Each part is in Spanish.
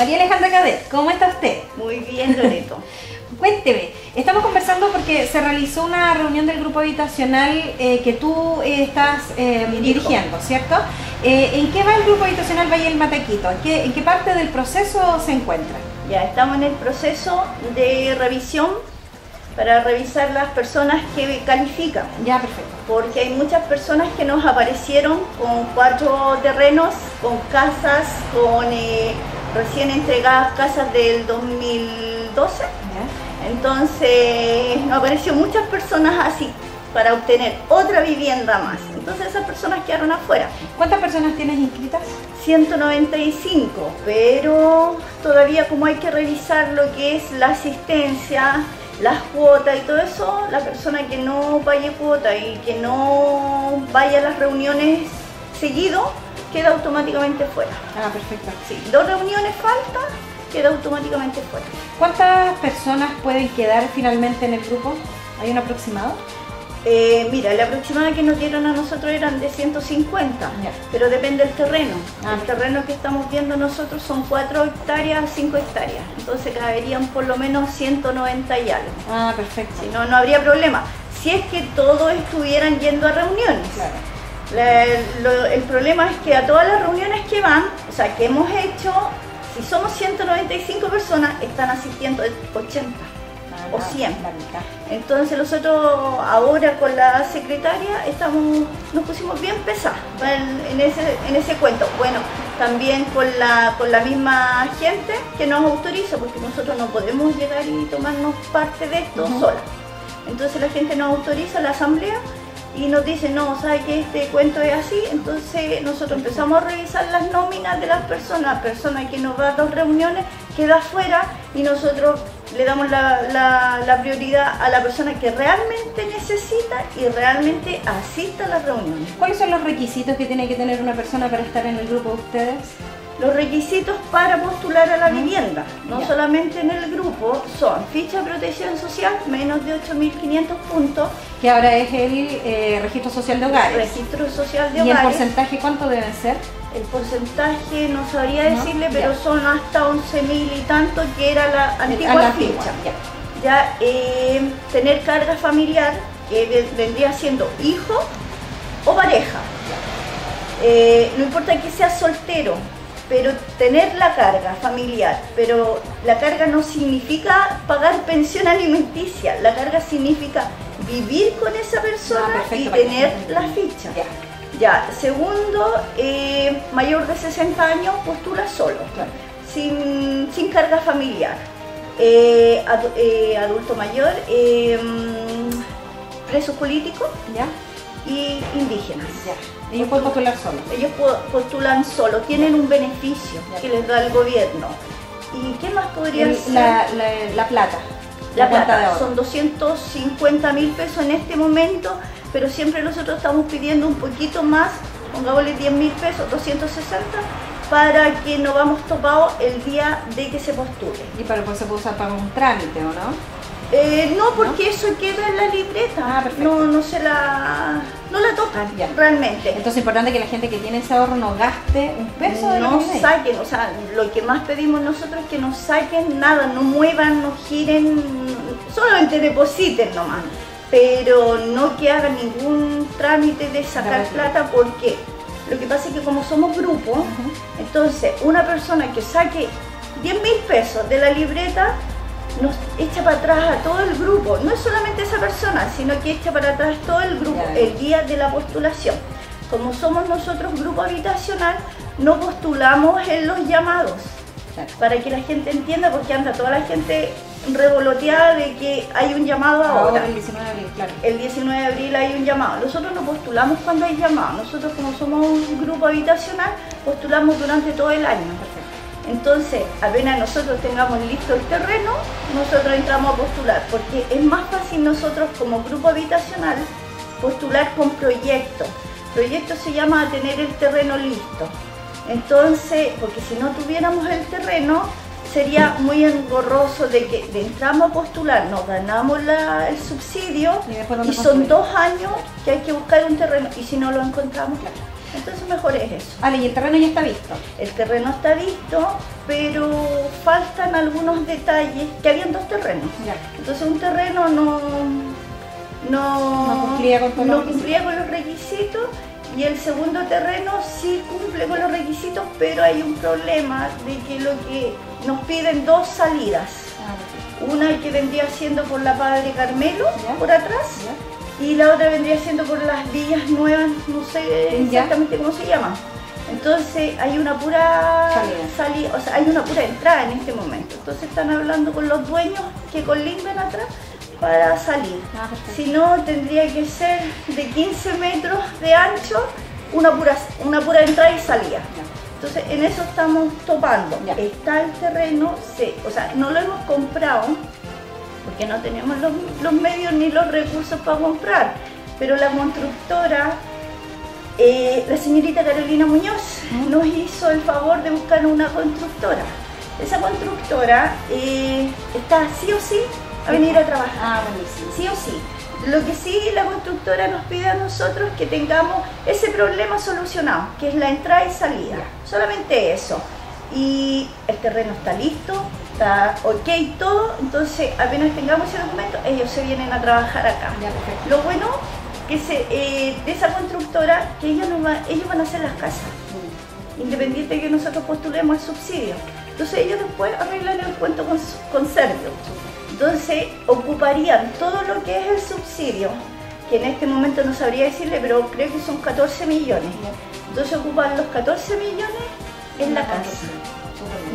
María Alejandra Cadet, ¿cómo está usted? Muy bien, Loreto. Cuénteme, estamos conversando porque se realizó una reunión del grupo habitacional eh, que tú eh, estás eh, dirigiendo, ¿cierto? ¿En qué va el grupo habitacional Valle del Mataquito? ¿En qué, ¿En qué parte del proceso se encuentra? Ya, estamos en el proceso de revisión para revisar las personas que califican. Ya, perfecto. Porque hay muchas personas que nos aparecieron con cuatro terrenos, con casas, con recién entregadas casas del 2012. Entonces nos apareció muchas personas así para obtener otra vivienda más. Entonces esas personas quedaron afuera. ¿Cuántas personas tienes inscritas? 195, pero todavía como hay que revisar lo que es la asistencia, las cuotas y todo eso, la persona que no pague cuota y que no vaya a las reuniones seguido, queda automáticamente fuera. Ah, perfecto. Sí, dos reuniones faltan, queda automáticamente fuera. ¿Cuántas personas pueden quedar finalmente en el grupo? ¿Hay un aproximado? Eh, mira, la aproximada que nos dieron a nosotros eran de 150, pero depende del terreno. Ah, el terreno que estamos viendo nosotros son 4 hectáreas, 5 hectáreas, entonces caberían por lo menos 190 y algo. Ah, perfecto. Si no, no habría problema. Si es que todos estuvieran yendo a reuniones. El problema es que a todas las reuniones que van, o sea, que hemos hecho, si somos 195 personas, están asistiendo 80 o 100. Entonces nosotros ahora con la secretaria estamos, nos pusimos bien pesados en ese, en ese cuento. Bueno, también con la, con la misma gente que nos autoriza, porque nosotros no podemos llegar y tomarnos parte de esto sola. Entonces la gente nos autoriza, la asamblea, y nos dice, no, sabe que este cuento es así, entonces nosotros empezamos a revisar las nóminas de las personas, la persona que nos va a dos reuniones queda afuera y nosotros le damos la, prioridad a la persona que realmente necesita y realmente asista a las reuniones. ¿Cuáles son los requisitos que tiene que tener una persona para estar en el grupo de ustedes? Los requisitos para postular a la vivienda, no solamente en el grupo, son ficha de protección social, menos de 8.500 puntos. Que ahora es el eh, registro social de hogares. registro social de hogares. ¿Y el porcentaje cuánto deben ser? El porcentaje no sabría decirle, pero son hasta 11.000 y tanto que era la antigua ficha. Ya, eh, tener carga familiar, que vendría siendo hijo o pareja. Eh, no importa que sea soltero, pero tener la carga familiar, pero la carga no significa pagar pensión alimenticia, la carga significa vivir con esa persona ah, y tener la ficha. Ya, segundo, eh, mayor de 60 años postula solo, sin, carga familiar. Eh, eh, adulto mayor, preso político ¿Ya? Y indígenas. Ellos pueden postular solo. Ellos postulan solo, tienen un beneficio que les da el gobierno. ¿Y qué más podría ser? La, plata. La, plata, son 250 mil pesos en este momento pero siempre nosotros estamos pidiendo un poquito más, pongámosle 10 mil pesos, 260, para que no vamos topados el día de que se postule. Y para después se puede usar para un trámite, ¿o no? Eh, no, porque eso queda en la libreta. Ah, no, no se la, no la tocan realmente. Entonces es importante que la gente que tiene ese ahorro no gaste un peso de No saquen, o sea, lo que más pedimos nosotros es que no saquen nada, no muevan, no giren, solamente depositen nomás. Pero no que hagan ningún trámite de sacar plata porque lo que pasa es que como somos grupo, entonces una persona que saque 10 mil pesos de la libreta nos echa para atrás a todo el grupo, no es solamente esa persona, sino que echa para atrás todo el grupo el día de la postulación. Como somos nosotros grupo habitacional, no postulamos en los llamados, para que la gente entienda, porque anda toda la gente revoloteada de que hay un llamado ahora. El 19 de abril, claro. El 19 de abril hay un llamado. Nosotros no postulamos cuando hay llamado. Nosotros como somos un grupo habitacional, postulamos durante todo el año. Entonces, apenas nosotros tengamos listo el terreno, nosotros entramos a postular, porque es más fácil nosotros como grupo habitacional postular con proyectos. Proyecto se llama tener el terreno listo. Entonces, porque si no tuviéramos el terreno, sería muy engorroso de que de entramos a postular, nos ganamos el subsidio y, son dos años que hay que buscar un terreno y si no lo encontramos, entonces mejor es eso. Vale, y el terreno ya está visto. El terreno está visto, pero faltan algunos detalles, que habían dos terrenos. Entonces un terreno no, no, cumplía, con, no cumplía con los requisitos y el segundo terreno sí cumple con los requisitos, pero hay un problema de que lo que nos piden dos salidas. Ah, Una que vendría siendo por la Padre Carmelo, por atrás, y la otra vendría siendo por las villas nuevas, no sé exactamente cómo se llama. Entonces hay una pura salida, o sea, hay una pura entrada en este momento. Entonces están hablando con los dueños que colindan atrás para salir. Ah, si no, tendría que ser de 15 metros de ancho, una pura, una pura entrada y salida. Entonces, en eso estamos topando. Está el terreno, o sea, no lo hemos comprado porque no tenemos los, medios ni los recursos para comprar, pero la constructora eh, la señorita Carolina Muñoz nos hizo el favor de buscar una constructora. Esa constructora eh, está sí o sí a venir a trabajar. Ah, buenísimo. Sí o sí. Lo que sí la constructora nos pide a nosotros es que tengamos ese problema solucionado, que es la entrada y salida. Solamente eso. Y el terreno está listo, está ok todo, entonces apenas tengamos ese documento, ellos se vienen a trabajar acá. Lo bueno que se, eh, de esa constructora, que ellos, ellos van a hacer las casas, mm. independiente de que nosotros postulemos el subsidio. Entonces ellos después arreglan el cuento con, con Servio. Entonces ocuparían todo lo que es el subsidio, que en este momento no sabría decirle, pero creo que son 14 millones. Entonces ocupan los 14 millones en la casa.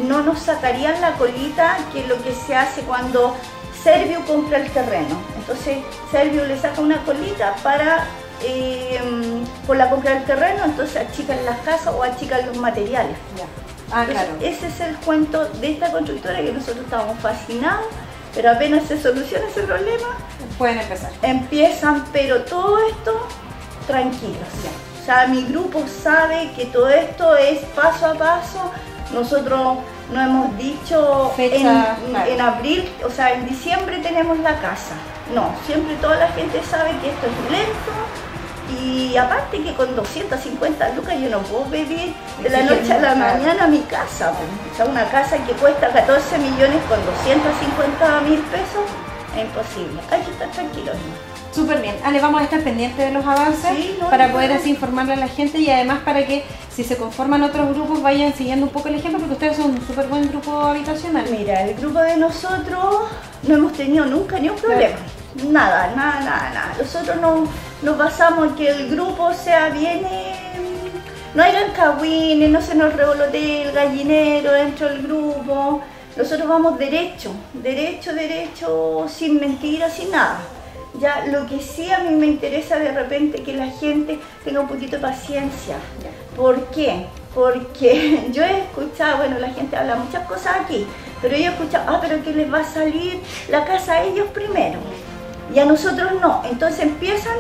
No nos sacarían la colita, que es lo que se hace cuando Servio compra el terreno. Entonces Servio le saca una colita para eh, por la compra del terreno, entonces achican las casas o achican los materiales. Ah, claro. Ese es el cuento de esta constructora que nosotros estábamos fascinados pero apenas se soluciona ese problema, pueden empezar. Empiezan, pero todo esto tranquilos. Sea, mi grupo sabe que todo esto es paso a paso. Nosotros no hemos dicho Fecha, en, abril, o sea, en diciembre tenemos la casa. No, siempre toda la gente sabe que esto es lento, y aparte que con 250 lucas yo no puedo vivir de la noche a la mañana mi casa. O sea, una casa que cuesta 14 millones con 250 mil pesos, es imposible. Hay que estar tranquilos. Súper bien. Ale, vamos a estar pendientes de los avances para poder así informarle a la gente y además para que si se conforman otros grupos vayan siguiendo un poco el ejemplo porque ustedes son un súper buen grupo habitacional. Mira, el grupo de nosotros no hemos tenido nunca ni un problema. Nada, nada, nada, nada. Nosotros no, nos basamos en que el grupo sea bien, no hayan cagüines, no se nos revolotee el gallinero dentro del grupo. Nosotros vamos derecho, derecho, derecho, sin mentiras, sin nada. Ya, lo que sí a mí me interesa de repente que la gente tenga un poquito de paciencia. ¿Por qué? Porque yo he escuchado, bueno, la gente habla muchas cosas aquí, pero yo he escuchado, ah, pero que les va a salir la casa a ellos primero y a nosotros no. Entonces empiezan,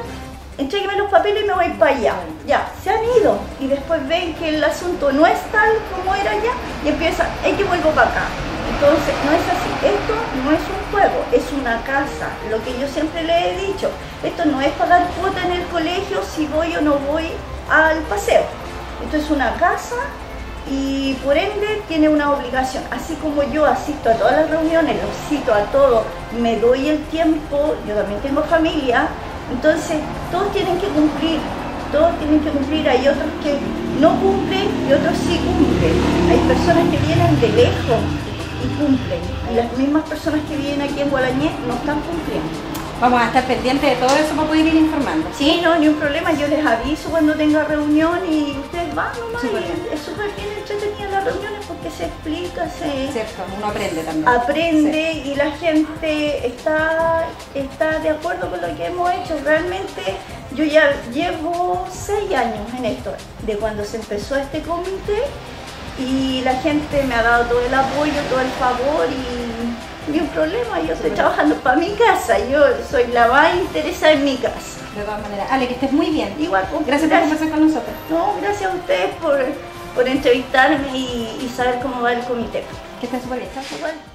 entrégueme los papeles y me voy para allá. Ya, se han ido y después ven que el asunto no es tal como era ya y empiezan, es que vuelvo para acá. Entonces, no es así. Esto no es un juego, es una casa. Lo que yo siempre le he dicho, esto no es pagar cuota en el colegio si voy o no voy al paseo. Esto es una casa y por ende tiene una obligación. Así como yo asisto a todas las reuniones, los cito a todos, me doy el tiempo, yo también tengo familia, entonces todos tienen que cumplir, todos tienen que cumplir. Hay otros que no cumplen y otros sí cumplen. Hay personas que vienen de lejos y cumplen. Y las mismas personas que vienen aquí en Gualañé no están cumpliendo. Vamos a estar pendientes de todo eso para poder ir informando. Sí, no, ni un problema. Yo les aviso cuando tenga reunión y ustedes van nomás. Es súper bien entretenida las reuniones porque se explica, se... Cierto, uno aprende también. Aprende y la gente está, está de acuerdo con lo que hemos hecho. Realmente yo ya llevo seis años en esto, de cuando se empezó este comité y la gente me ha dado todo el apoyo, todo el favor y ni un problema, yo estoy trabajando para mi casa, yo soy la más interesada en mi casa. De todas maneras. Ale, que estés muy bien. Igual, pues, gracias, por conversar con nosotros. No, gracias a ustedes por, por entrevistarme y, saber cómo va el comité. Que estés súper bien.